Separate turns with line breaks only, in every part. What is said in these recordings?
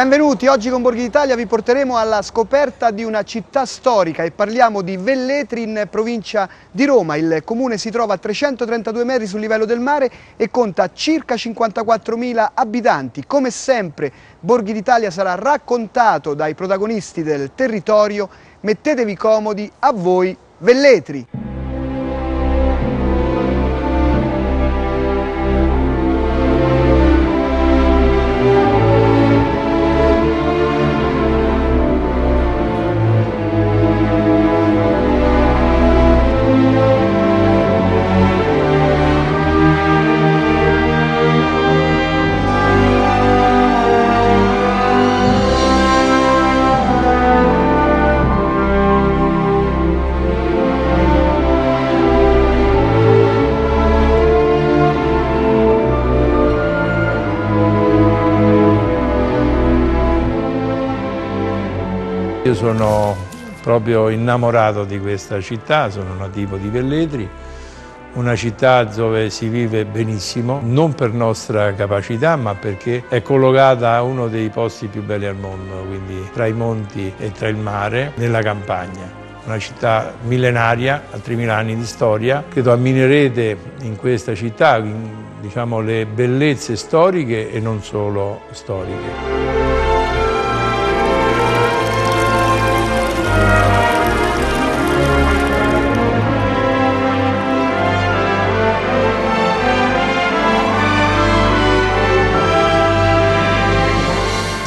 benvenuti. Oggi con Borghi d'Italia vi porteremo alla scoperta di una città storica e parliamo di Velletri in provincia di Roma. Il comune si trova a 332 metri sul livello del mare e conta circa 54.000 abitanti. Come sempre Borghi d'Italia sarà raccontato dai protagonisti del territorio. Mettetevi comodi, a voi Velletri.
Io sono proprio innamorato di questa città, sono nativo di Velletri, una città dove si vive benissimo, non per nostra capacità, ma perché è collocata a uno dei posti più belli al mondo, quindi tra i monti e tra il mare, nella campagna. Una città millenaria, altri mille anni di storia. Credo amminerete in questa città diciamo, le bellezze storiche e non solo storiche.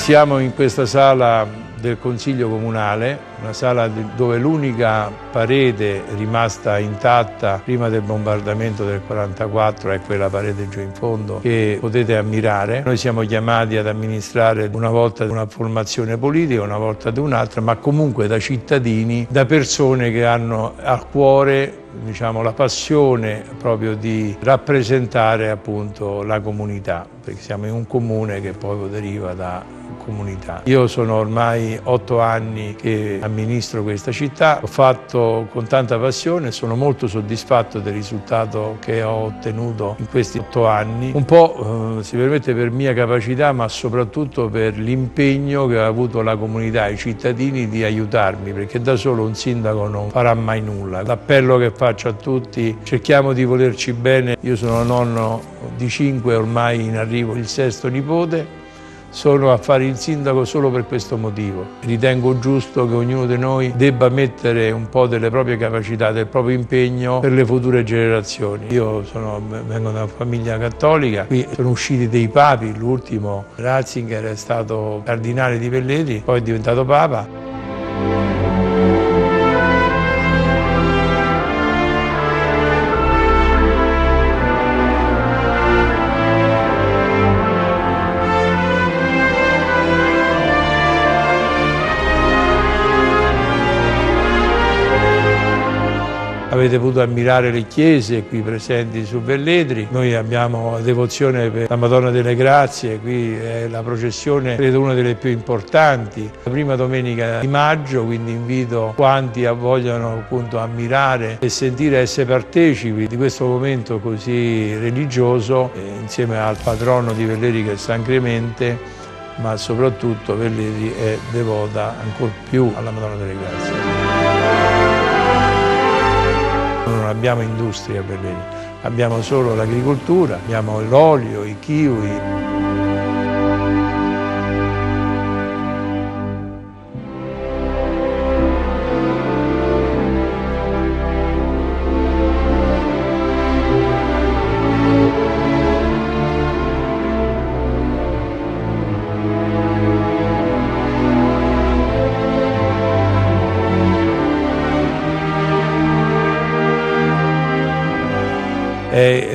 Siamo in questa sala del Consiglio Comunale, una sala dove l'unica parete rimasta intatta prima del bombardamento del 44 è quella parete giù in fondo che potete ammirare. Noi siamo chiamati ad amministrare una volta una formazione politica, una volta ad un'altra, ma comunque da cittadini, da persone che hanno a cuore diciamo, la passione proprio di rappresentare appunto la comunità, perché siamo in un comune che poi deriva da comunità. Io sono ormai otto anni che amministro questa città, ho fatto con tanta passione, sono molto soddisfatto del risultato che ho ottenuto in questi otto anni, un po' eh, si permette per mia capacità ma soprattutto per l'impegno che ha avuto la comunità, i cittadini di aiutarmi perché da solo un sindaco non farà mai nulla. L'appello che faccio a tutti, cerchiamo di volerci bene, io sono nonno di cinque, ormai in arrivo il sesto nipote, sono a fare il sindaco solo per questo motivo. Ritengo giusto che ognuno di noi debba mettere un po' delle proprie capacità, del proprio impegno per le future generazioni. Io sono, vengo da una famiglia cattolica, qui sono usciti dei papi, l'ultimo Ratzinger è stato cardinale di Velletri, poi è diventato papa. Avete potuto ammirare le chiese qui presenti su Velletri, noi abbiamo devozione per la Madonna delle Grazie, qui è la processione credo una delle più importanti, la prima domenica di maggio, quindi invito quanti vogliono appunto ammirare e sentire essere partecipi di questo momento così religioso eh, insieme al patrono di Velletri che è San Clemente ma soprattutto Velletri è devota ancora più alla Madonna delle Grazie abbiamo industria per Berlino, abbiamo solo l'agricoltura, abbiamo l'olio, i kiwi.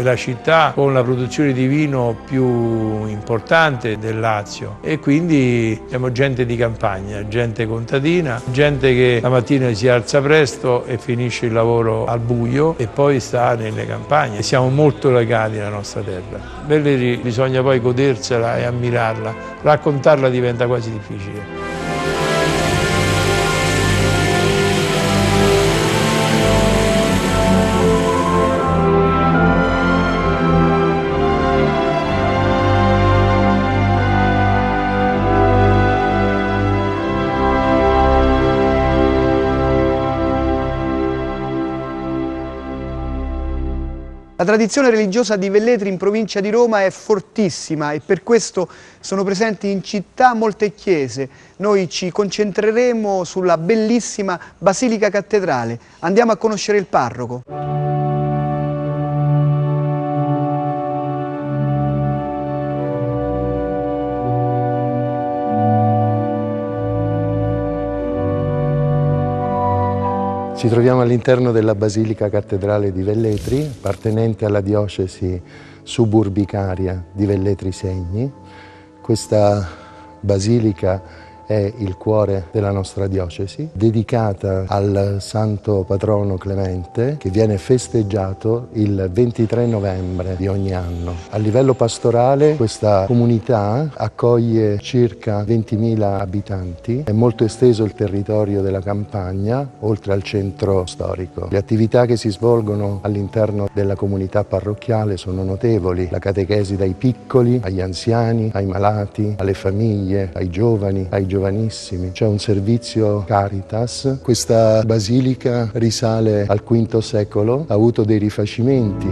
La città con la produzione di vino più importante del Lazio e quindi siamo gente di campagna, gente contadina, gente che la mattina si alza presto e finisce il lavoro al buio e poi sta nelle campagne. Siamo molto legati alla nostra terra. Belleri bisogna poi godersela e ammirarla, raccontarla diventa quasi difficile.
La tradizione religiosa di Velletri in provincia di Roma è fortissima e per questo sono presenti in città molte chiese. Noi ci concentreremo sulla bellissima Basilica Cattedrale. Andiamo a conoscere il parroco.
Ci troviamo all'interno della Basilica Cattedrale di Velletri, appartenente alla diocesi suburbicaria di Velletri Segni. Questa basilica è il cuore della nostra diocesi, dedicata al santo patrono Clemente che viene festeggiato il 23 novembre di ogni anno. A livello pastorale questa comunità accoglie circa 20.000 abitanti, è molto esteso il territorio della campagna oltre al centro storico. Le attività che si svolgono all'interno della comunità parrocchiale sono notevoli, la catechesi dai piccoli agli anziani, ai malati, alle famiglie, ai giovani, ai giovani giovanissimi. C'è un servizio Caritas. Questa basilica risale al V secolo, ha avuto dei rifacimenti.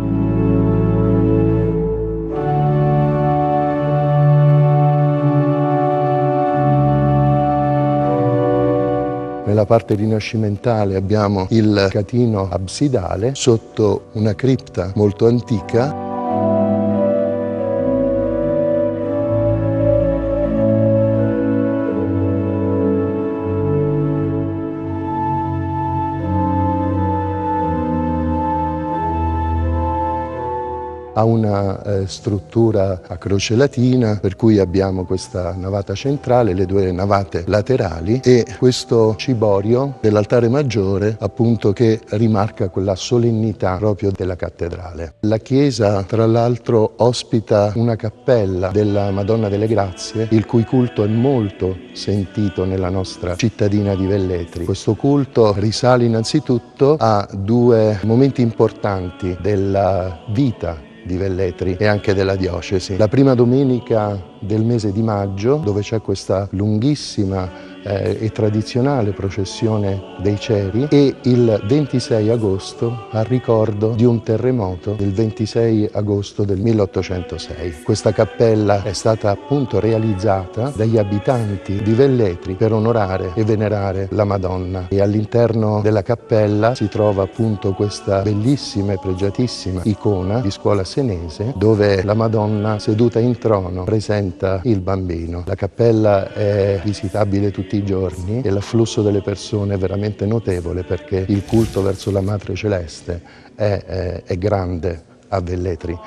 Nella parte rinascimentale abbiamo il catino absidale sotto una cripta molto antica ha una eh, struttura a croce latina per cui abbiamo questa navata centrale, le due navate laterali e questo ciborio dell'altare maggiore appunto che rimarca quella solennità proprio della cattedrale. La chiesa tra l'altro ospita una cappella della Madonna delle Grazie il cui culto è molto sentito nella nostra cittadina di Velletri. Questo culto risale innanzitutto a due momenti importanti della vita di Velletri e anche della diocesi. La prima domenica del mese di maggio, dove c'è questa lunghissima eh, e tradizionale processione dei ceri e il 26 agosto al ricordo di un terremoto del 26 agosto del 1806. Questa cappella è stata appunto realizzata dagli abitanti di Velletri per onorare e venerare la Madonna e all'interno della cappella si trova appunto questa bellissima e pregiatissima icona di scuola senese dove la Madonna seduta in trono presenta il bambino. La cappella è visitabile tutti i giorni e l'afflusso delle persone è veramente notevole perché il culto verso la Madre Celeste è, è, è grande a Velletri.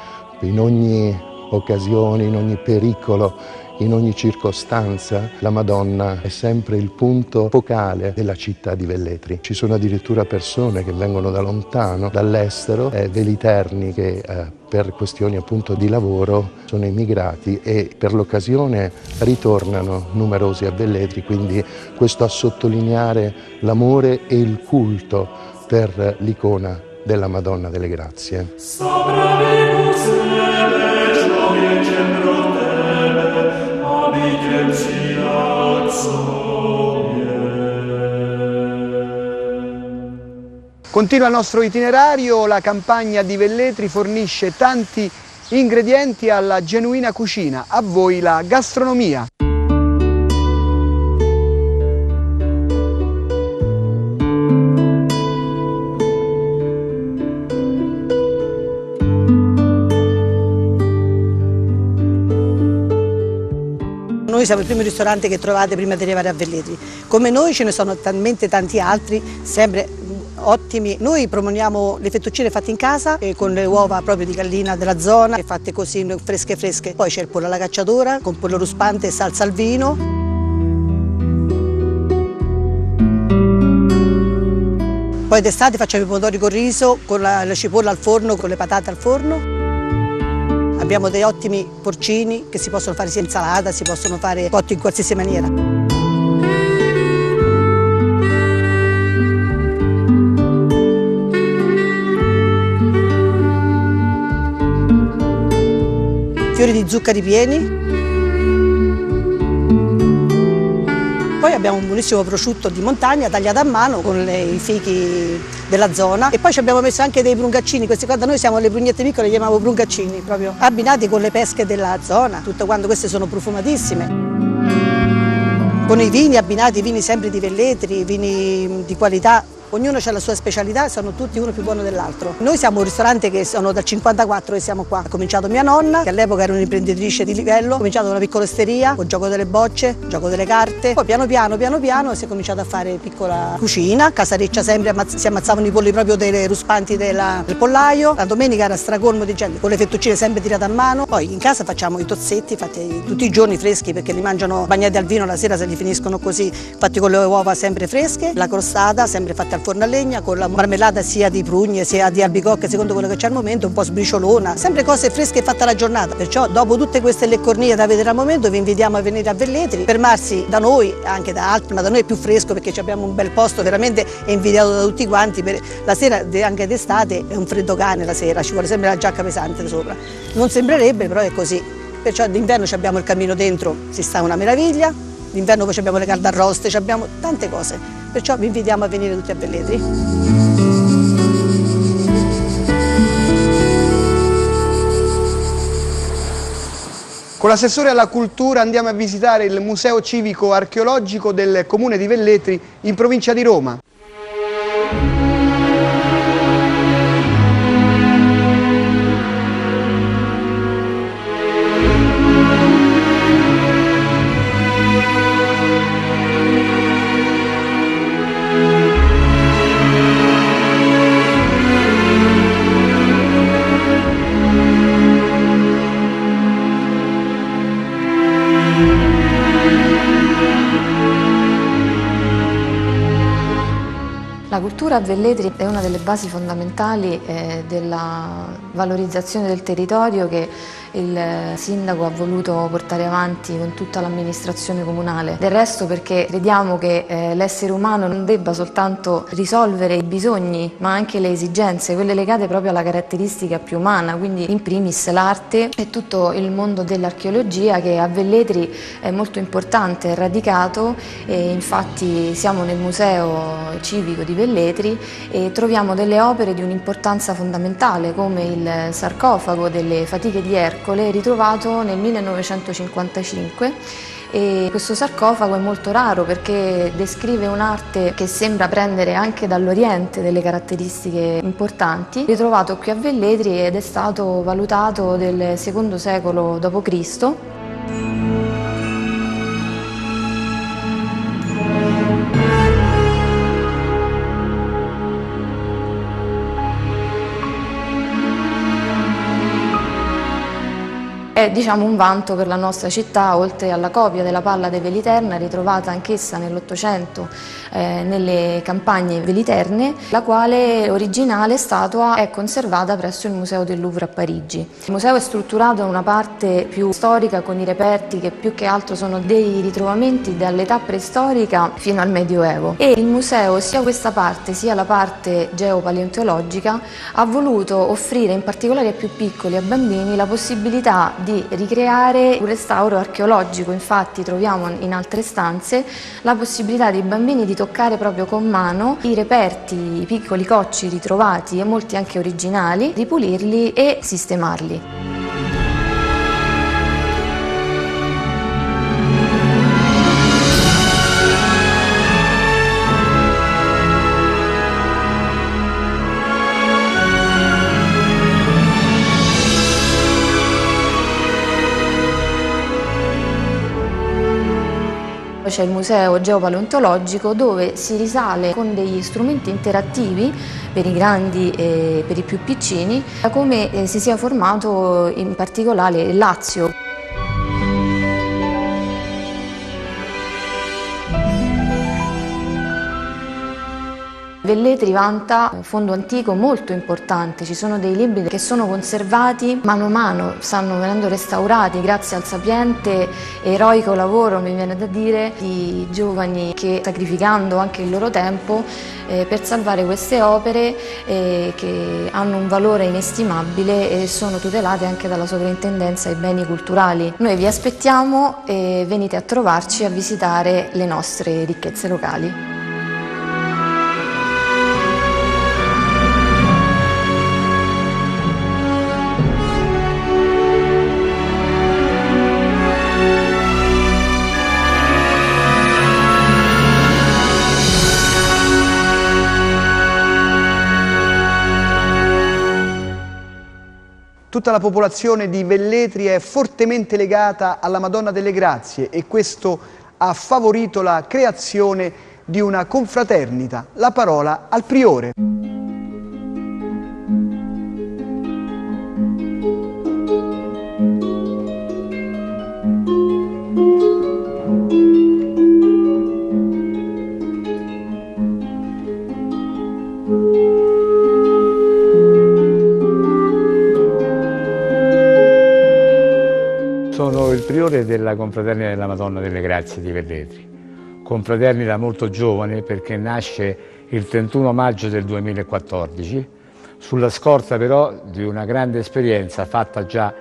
In ogni occasione, in ogni pericolo, in ogni circostanza la Madonna è sempre il punto focale della città di Velletri. Ci sono addirittura persone che vengono da lontano, dall'estero, eh, veliterni che eh, per questioni appunto di lavoro sono immigrati e per l'occasione ritornano numerosi a Velletri, quindi questo a sottolineare l'amore e il culto per l'icona della Madonna delle Grazie.
Continua il nostro itinerario, la campagna di Velletri fornisce tanti ingredienti alla genuina cucina, a voi la gastronomia.
Noi siamo il primo ristorante che trovate prima di arrivare a Velletri. Come noi ce ne sono talmente tanti altri, sempre ottimi. Noi proponiamo le fettuccine fatte in casa con le uova proprio di gallina della zona, fatte così fresche fresche. Poi c'è il pollo alla cacciatora con pollo ruspante e salsa al vino. Poi d'estate facciamo i pomodori con riso, con la, la cipolla al forno, con le patate al forno. Abbiamo dei ottimi porcini che si possono fare sia insalata, si possono fare cotti in qualsiasi maniera. Fiori di zuccheri pieni. Poi abbiamo un buonissimo prosciutto di montagna tagliato a mano con le, i fichi della zona. E poi ci abbiamo messo anche dei brungaccini, questi qua da noi siamo le brugnette piccole, li chiamiamo brungaccini proprio, abbinati con le pesche della zona, tutto quanto queste sono profumatissime. Con i vini abbinati, vini sempre di Velletri, vini di qualità Ognuno ha la sua specialità e sono tutti uno più buono dell'altro. Noi siamo un ristorante che sono dal 54 e siamo qua. Ha cominciato mia nonna, che all'epoca era un'imprenditrice di livello, ha cominciato una piccola osteria, con gioco delle bocce, gioco delle carte. Poi piano piano, piano piano si è cominciato a fare piccola cucina, casareccia sempre, ammazz si ammazzavano i polli proprio delle ruspanti della, del pollaio. La domenica era stracolmo di gente, con le fettuccine sempre tirate a mano. Poi in casa facciamo i tozzetti, fatti tutti i giorni freschi perché li mangiano bagnati al vino la sera se li finiscono così, fatti con le uova sempre fresche, la crostata sempre fatta al forno a legna con la marmellata sia di prugne sia di albicocche secondo quello che c'è al momento, un po' sbriciolona, sempre cose fresche fatte alla giornata. Perciò dopo tutte queste leccornie da vedere al momento vi invitiamo a venire a Velletri, fermarsi da noi, anche da altri, ma da noi è più fresco perché abbiamo un bel posto, veramente invidiato da tutti quanti. La sera anche d'estate è un freddo cane la sera, ci vuole sempre la giacca pesante sopra. Non sembrerebbe, però è così. Perciò d'inverno abbiamo il camino dentro, si sta una meraviglia, d'inverno poi abbiamo le calde arroste, abbiamo tante cose. Perciò vi invitiamo a venire tutti a Velletri.
Con l'assessore alla cultura andiamo a visitare il Museo Civico Archeologico del Comune di Velletri in provincia di Roma.
La cultura a Velletri è una delle basi fondamentali eh, della valorizzazione del territorio che il sindaco ha voluto portare avanti con tutta l'amministrazione comunale. Del resto perché crediamo che eh, l'essere umano non debba soltanto risolvere i bisogni ma anche le esigenze, quelle legate proprio alla caratteristica più umana, quindi in primis l'arte e tutto il mondo dell'archeologia che a Velletri è molto importante, è radicato e infatti siamo nel museo civico di Velletri e troviamo delle opere di un'importanza fondamentale come il sarcofago delle fatiche di Ercole Ercole ritrovato nel 1955 e questo sarcofago è molto raro perché descrive un'arte che sembra prendere anche dall'Oriente delle caratteristiche importanti, ritrovato qui a Velletri ed è stato valutato del secondo secolo d.C. È diciamo, un vanto per la nostra città, oltre alla copia della palla de Veliterna, ritrovata anch'essa nell'Ottocento eh, nelle campagne veliterne, la quale originale statua è conservata presso il Museo del Louvre a Parigi. Il museo è strutturato in una parte più storica con i reperti che più che altro sono dei ritrovamenti dall'età preistorica fino al Medioevo e il museo sia questa parte sia la parte geopaleontologica ha voluto offrire in particolare ai più piccoli, ai bambini, la possibilità di di ricreare un restauro archeologico, infatti troviamo in altre stanze la possibilità dei bambini di toccare proprio con mano i reperti, i piccoli cocci ritrovati e molti anche originali, ripulirli e sistemarli. C'è il museo geopaleontologico dove si risale con degli strumenti interattivi per i grandi e per i più piccini come eh, si sia formato in particolare il Lazio. Velletri vanta un fondo antico molto importante, ci sono dei libri che sono conservati mano a mano, stanno venendo restaurati grazie al sapiente e eroico lavoro, mi viene da dire, di giovani che sacrificando anche il loro tempo eh, per salvare queste opere eh, che hanno un valore inestimabile e sono tutelate anche dalla sovrintendenza ai beni culturali. Noi vi aspettiamo e venite a trovarci a visitare le nostre ricchezze locali.
Tutta la popolazione di Velletri è fortemente legata alla Madonna delle Grazie e questo ha favorito la creazione di una confraternita. La parola al Priore.
Priore della Confraternita della Madonna delle Grazie di Velletri. Confraternita molto giovane perché nasce il 31 maggio del 2014, sulla scorta però di una grande esperienza fatta già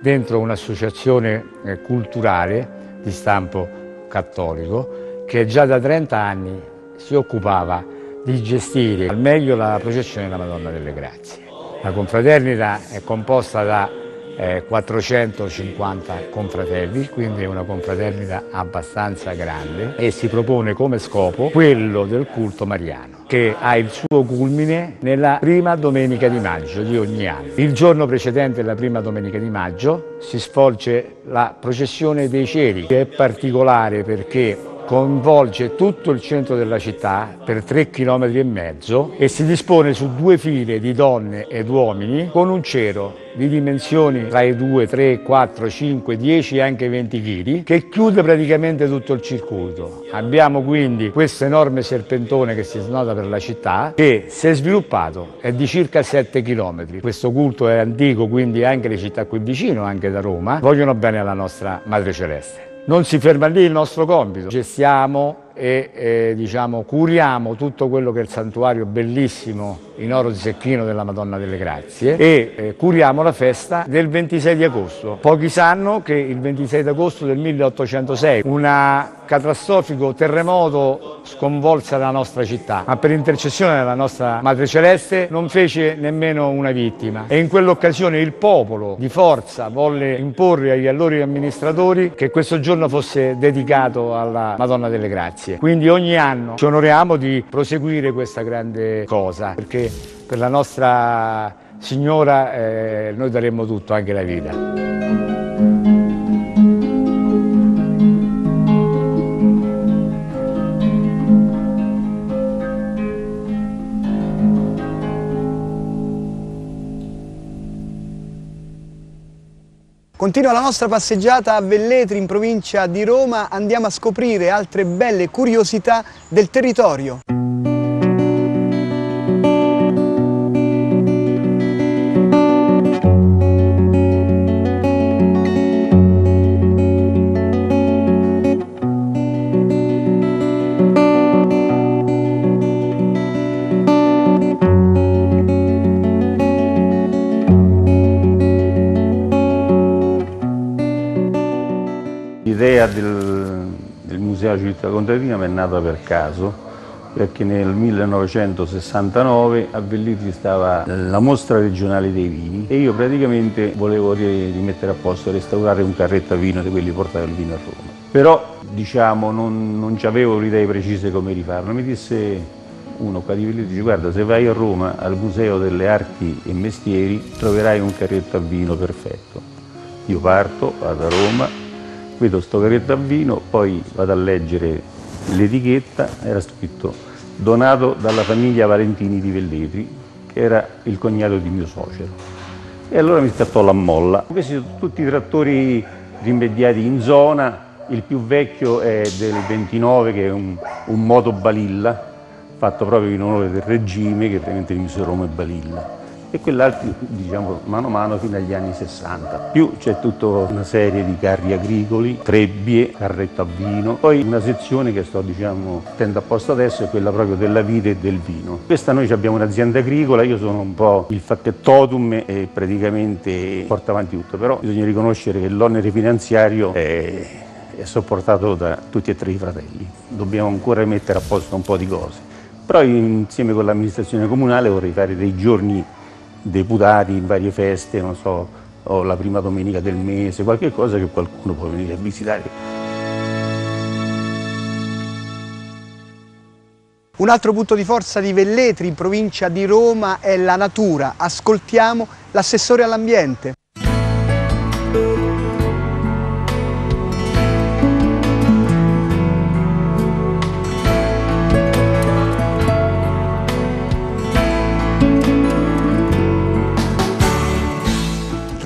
dentro un'associazione eh, culturale di stampo cattolico che già da 30 anni si occupava di gestire al meglio la processione della Madonna delle Grazie. La confraternita è composta da eh, 450 confratelli, quindi è una confraternita abbastanza grande e si propone come scopo quello del culto mariano che ha il suo culmine nella prima domenica di maggio di ogni anno. Il giorno precedente alla prima domenica di maggio si svolge la processione dei cieli, che è particolare perché coinvolge tutto il centro della città per tre chilometri e mezzo e si dispone su due file di donne ed uomini con un cero di dimensioni tra i 2, 3, 4, 5, 10 e anche 20 kg che chiude praticamente tutto il circuito. Abbiamo quindi questo enorme serpentone che si snoda per la città che si è sviluppato, è di circa 7 km. Questo culto è antico, quindi anche le città qui vicino, anche da Roma, vogliono bene alla nostra Madre Celeste. Non si ferma lì il nostro compito, gestiamo e eh, diciamo, curiamo tutto quello che è il santuario bellissimo in oro di Secchino della Madonna delle Grazie e eh, curiamo la festa del 26 di agosto. Pochi sanno che il 26 di agosto del 1806 un catastrofico terremoto sconvolse la nostra città, ma per intercessione della nostra Madre Celeste non fece nemmeno una vittima e in quell'occasione il popolo di forza volle imporre agli allori amministratori che questo giorno fosse dedicato alla Madonna delle Grazie grazie. Quindi ogni anno ci onoriamo di proseguire questa grande cosa, perché per la nostra Signora eh, noi daremo tutto, anche la vita.
Continua la nostra passeggiata a Velletri in provincia di Roma, andiamo a scoprire altre belle curiosità del territorio.
È nata per caso, perché nel 1969 a Velletri stava la mostra regionale dei vini e io praticamente volevo rimettere a posto, restaurare un carretto a vino di quelli portati il vino a Roma. Però diciamo non, non avevo idee precise come rifarlo, mi disse uno qua di Velletri, dice guarda se vai a Roma al Museo delle Arti e Mestieri troverai un carretto a vino perfetto. Io parto, vado a Roma, vedo sto carretto a vino, poi vado a leggere l'etichetta, era scritto donato dalla famiglia Valentini di Velletri, che era il cognato di mio suocero. E allora mi scattò la molla. Questi sono tutti i trattori rimediati in zona, il più vecchio è del 29 che è un, un moto balilla, fatto proprio in onore del regime che praticamente dimise Roma e Balilla e quell'altro diciamo mano a mano fino agli anni 60. Più c'è tutta una serie di carri agricoli, trebbie, carretto a vino, poi una sezione che sto diciamo tendo apposta adesso è quella proprio della vite e del vino. Questa noi abbiamo un'azienda agricola, io sono un po' il facchettotum e praticamente porto avanti tutto, però bisogna riconoscere che l'onere finanziario è, è sopportato da tutti e tre i fratelli. Dobbiamo ancora mettere a posto un po' di cose. Però insieme con l'amministrazione comunale vorrei fare dei giorni deputati in varie feste, non so, o la prima domenica del mese, qualche cosa che qualcuno può venire a visitare.
Un altro punto di forza di Velletri in provincia di Roma è la natura. Ascoltiamo l'assessore all'ambiente.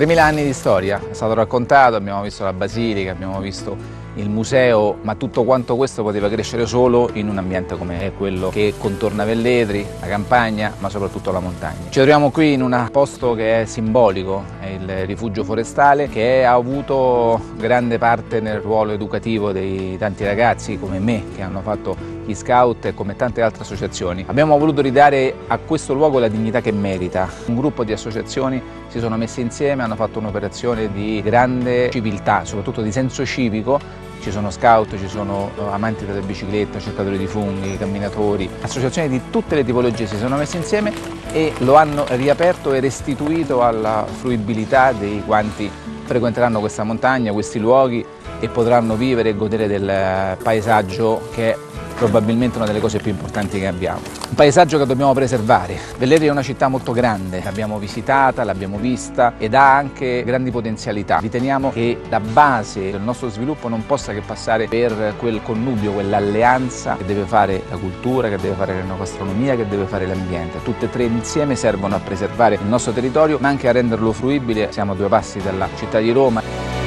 Tremila anni di storia, è stato raccontato, abbiamo visto la basilica, abbiamo visto il museo, ma tutto quanto questo poteva crescere solo in un ambiente come quello che contorna Velletri, la campagna, ma soprattutto la montagna. Ci troviamo qui in un posto che è simbolico, è il rifugio forestale, che ha avuto grande parte nel ruolo educativo dei tanti ragazzi come me che hanno fatto gli scout e come tante altre associazioni. Abbiamo voluto ridare a questo luogo la dignità che merita. Un gruppo di associazioni si sono messi insieme, hanno fatto un'operazione di grande civiltà, soprattutto di senso civico ci sono scout, ci sono eh, amanti della bicicletta, cercatori di funghi, camminatori, associazioni di tutte le tipologie si sono messe insieme e lo hanno riaperto e restituito alla fruibilità dei quanti frequenteranno questa montagna, questi luoghi e potranno vivere e godere del paesaggio che è probabilmente una delle cose più importanti che abbiamo. Un paesaggio che dobbiamo preservare. Velletri è una città molto grande, l'abbiamo visitata, l'abbiamo vista ed ha anche grandi potenzialità. Riteniamo che la base del nostro sviluppo non possa che passare per quel connubio, quell'alleanza che deve fare la cultura, che deve fare la gastronomia, che deve fare l'ambiente. Tutte e tre insieme servono a preservare il nostro territorio ma anche a renderlo fruibile. Siamo a due passi dalla città di Roma.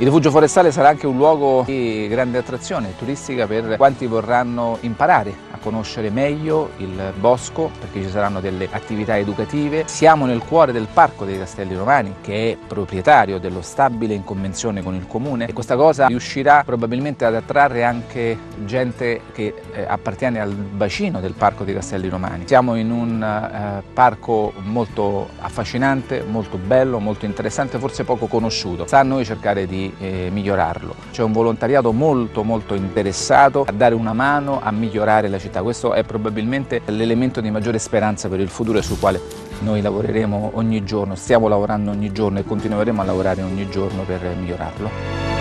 Il rifugio forestale sarà anche un luogo di grande attrazione turistica per quanti vorranno imparare conoscere meglio il bosco perché ci saranno delle attività educative. Siamo nel cuore del Parco dei Castelli Romani che è proprietario dello stabile in convenzione con il comune e questa cosa riuscirà probabilmente ad attrarre anche gente che eh, appartiene al bacino del Parco dei Castelli Romani. Siamo in un eh, parco molto affascinante, molto bello, molto interessante, forse poco conosciuto. Sta a noi cercare di eh, migliorarlo. C'è un volontariato molto molto interessato a dare una mano a migliorare la città. Questo è probabilmente l'elemento di maggiore speranza per il futuro e sul quale noi lavoreremo ogni giorno, stiamo lavorando ogni giorno e continueremo a lavorare ogni giorno per migliorarlo.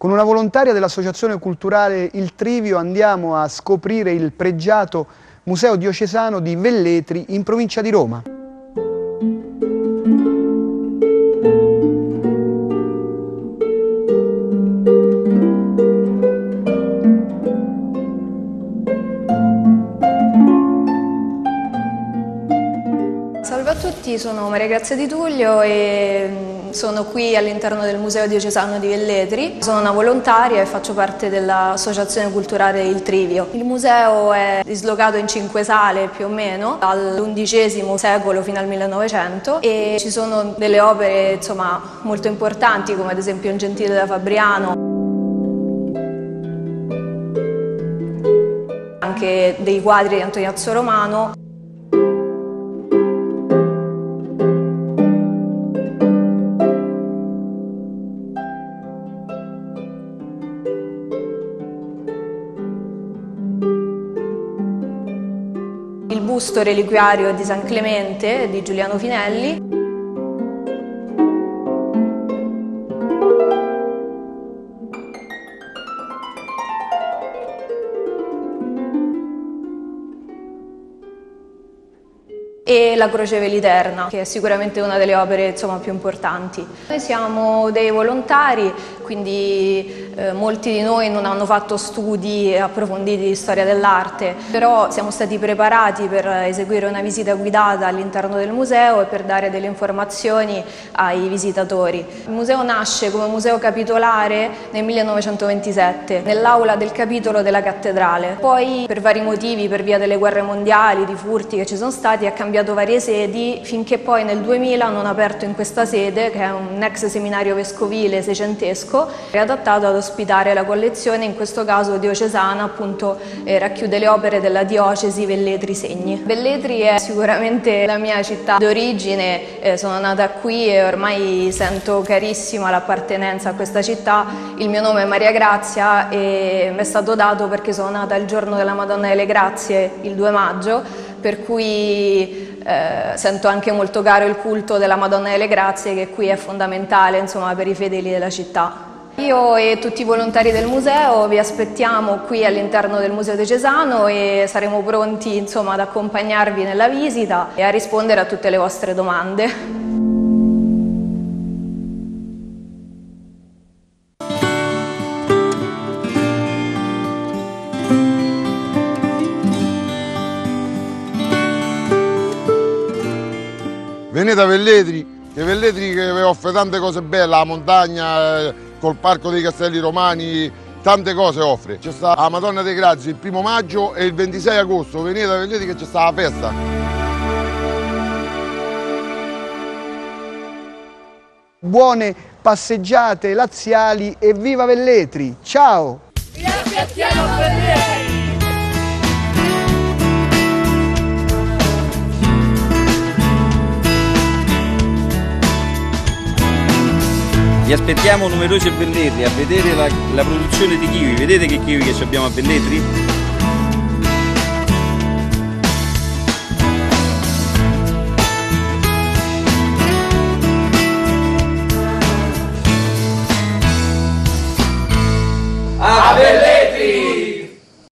Con una volontaria dell'Associazione Culturale Il Trivio andiamo a scoprire il pregiato Museo Diocesano di Velletri in provincia di Roma.
Salve a tutti, sono Maria Grazia Di Tullio e sono qui all'interno del Museo Diocesano di Velletri, sono una volontaria e faccio parte dell'Associazione Culturale Il Trivio. Il museo è dislocato in cinque sale più o meno, dall'undicesimo secolo fino al 1900 e ci sono delle opere insomma, molto importanti come ad esempio Un Gentile da Fabriano, anche dei quadri di Antoniazzo Romano busto reliquiario di San Clemente di Giuliano Finelli. e la Croce Veliterna, che è sicuramente una delle opere insomma, più importanti. Noi siamo dei volontari quindi eh, molti di noi non hanno fatto studi approfonditi di storia dell'arte, però siamo stati preparati per eseguire una visita guidata all'interno del museo e per dare delle informazioni ai visitatori. Il museo nasce come museo capitolare nel 1927, nell'aula del capitolo della cattedrale. Poi per vari motivi, per via delle guerre mondiali, di furti che ci sono stati, ha cambiato varie sedi finché poi nel 2000 non ha aperto in questa sede, che è un ex seminario vescovile seicentesco, è adattato ad ospitare la collezione, in questo caso diocesana, appunto eh, racchiude le opere della diocesi Velletri Segni. Velletri è sicuramente la mia città d'origine, eh, sono nata qui e ormai sento carissima l'appartenenza a questa città. Il mio nome è Maria Grazia e mi è stato dato perché sono nata il giorno della Madonna delle Grazie, il 2 maggio, per cui eh, sento anche molto caro il culto della Madonna delle Grazie che qui è fondamentale insomma, per i fedeli della città. Io e tutti i volontari del museo vi aspettiamo qui all'interno del Museo de Cesano e saremo pronti insomma, ad accompagnarvi nella visita e a rispondere a tutte le vostre domande.
venite a Velletri, che Velletri che vi offre tante cose belle, la montagna, eh, col Parco dei Castelli Romani, tante cose offre. C'è sta la Madonna dei Grazi il primo maggio e il 26 agosto, venite a Velletri che c'è sta la festa.
Buone passeggiate laziali e viva Velletri! Ciao!
Vi aspettiamo numerosi a Velletri a vedere la, la produzione di kiwi. Vedete che kiwi che abbiamo a Velletri?